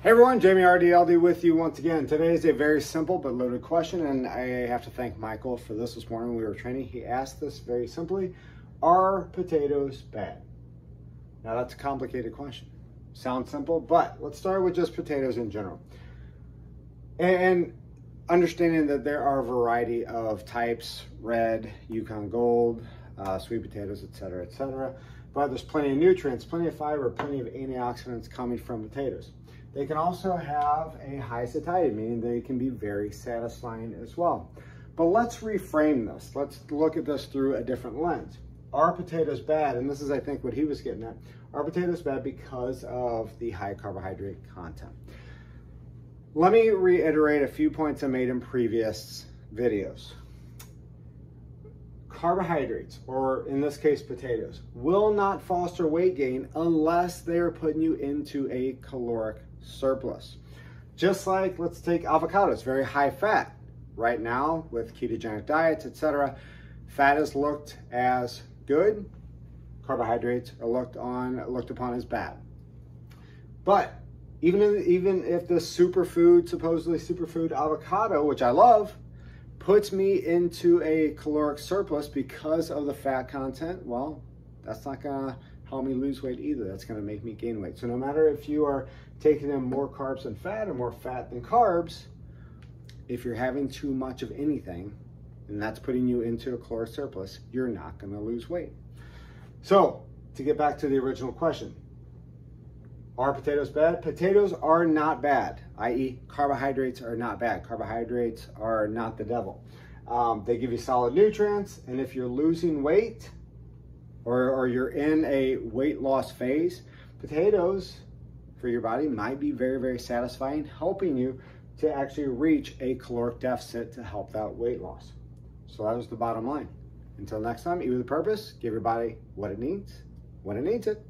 Hey everyone, Jaime RDLD with you once again. Today is a very simple but loaded question, and I have to thank Michael for this this morning we were training. He asked this very simply Are potatoes bad? Now that's a complicated question. Sounds simple, but let's start with just potatoes in general. And understanding that there are a variety of types red, Yukon Gold, uh, sweet potatoes, etc., etc. But there's plenty of nutrients, plenty of fiber, plenty of antioxidants coming from potatoes. They can also have a high satiety, meaning they can be very satisfying as well. But let's reframe this. Let's look at this through a different lens. Are potatoes bad? And this is, I think, what he was getting at. Are potatoes bad because of the high carbohydrate content? Let me reiterate a few points I made in previous videos. Carbohydrates, or in this case potatoes, will not foster weight gain unless they are putting you into a caloric surplus. Just like, let's take avocados, very high fat. Right now, with ketogenic diets, etc., fat is looked as good, carbohydrates are looked on looked upon as bad. But even if, even if the superfood, supposedly superfood avocado, which I love, puts me into a caloric surplus because of the fat content, well, that's not gonna help me lose weight either. That's gonna make me gain weight. So no matter if you are taking in more carbs than fat or more fat than carbs, if you're having too much of anything, and that's putting you into a caloric surplus, you're not gonna lose weight. So to get back to the original question, are potatoes bad? Potatoes are not bad, i.e. carbohydrates are not bad. Carbohydrates are not the devil. Um, they give you solid nutrients, and if you're losing weight, or, or you're in a weight loss phase, potatoes for your body might be very, very satisfying, helping you to actually reach a caloric deficit to help that weight loss. So that was the bottom line. Until next time, eat with a purpose, give your body what it needs, when it needs it.